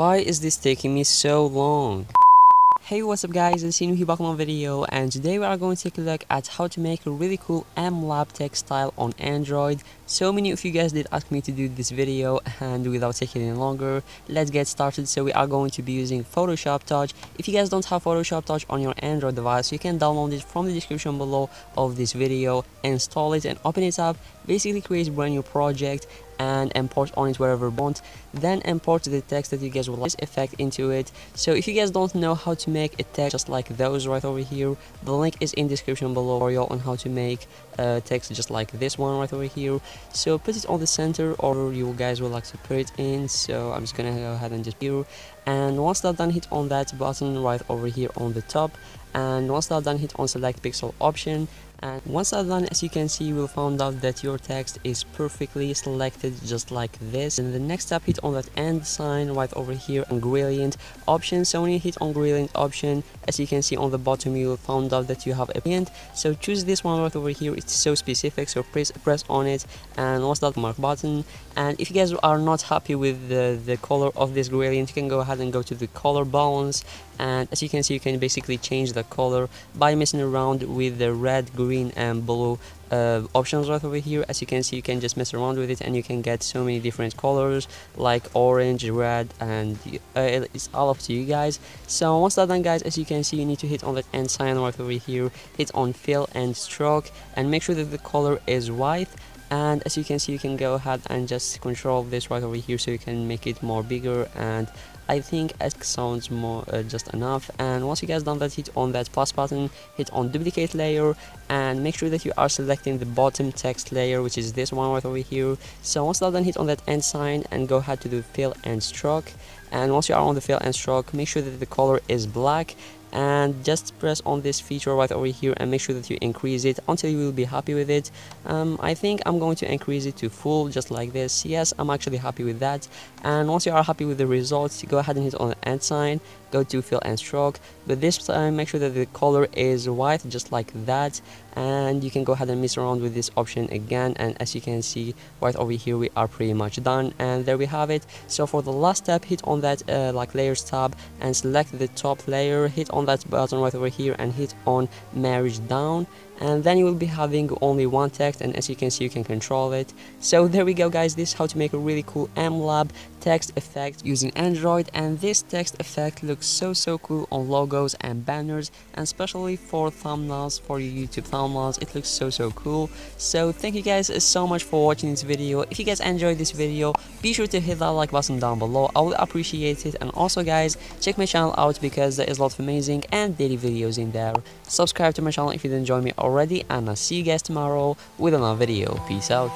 Why is this taking me so long? Hey what's up guys it's Cinou here back on video and today we are going to take a look at how to make a really cool MLab text style on Android. So many of you guys did ask me to do this video and without taking any longer let's get started. So we are going to be using Photoshop Touch. If you guys don't have Photoshop Touch on your Android device you can download it from the description below of this video, install it and open it up. Basically create a brand new project and import on it wherever you want then import the text that you guys would like effect into it. So if you guys don't know how to make a text just like those right over here the link is in description below for you on how to make a text just like this one right over here. So put it on the center or you guys would like to put it in. So i'm just gonna go ahead and just here. And once that's done hit on that button right over here on the top. And once that's done hit on select pixel option. And once that's done as you can see you will find out that your text is perfectly selected just like this. And the next step hit on that end sign right over here on gradient option. So when you hit on gradient option as you can see on the bottom you will find out that you have a gradient so choose this one right over here. It's so specific so press press on it and once that mark button. And if you guys are not happy with the the color of this gradient you can go ahead and go to the color balance. And as you can see you can basically change the color by messing around with the red green and blue uh, options right over here. As you can see you can just mess around with it and you can get so many different colors like orange red and uh, it's all up to you guys. So once that's done guys as you can see you need to hit on that end sign right over here. Hit on fill and stroke and make sure that the color is white and as you can see you can go ahead and just control this right over here so you can make it more bigger. And I think X sounds more uh, just enough. And once you guys done that hit on that plus button hit on duplicate layer and make sure that you are selecting the bottom text layer which is this one right over here. So once that's done hit on that end sign and go ahead to the fill and stroke. And once you are on the fill and stroke make sure that the color is black and just press on this feature right over here and make sure that you increase it until you will be happy with it. Um, I think I'm going to increase it to full just like this. Yes I'm actually happy with that. And once you are happy with the results go ahead and hit on the end sign go to fill and stroke. But this time make sure that the color is white just like that. And you can go ahead and mess around with this option again. And as you can see right over here we are pretty much done. And there we have it. So for the last step hit on that uh, like layers tab and select the top layer. Hit on that button right over here and hit on merge down and then you will be having only one text and as you can see you can control it. So there we go guys. This is how to make a really cool mlab text effect using android. And this text effect looks so so cool on logos and banners and especially for thumbnails for your youtube thumbnails. It looks so so cool. So thank you guys so much for watching this video. If you guys enjoyed this video be sure to hit that like button down below. I would appreciate it. And also guys check my channel out because there is a lot of amazing and daily videos in there. Subscribe to my channel if you didn't join me already and I'll see you guys tomorrow with another video. Peace out.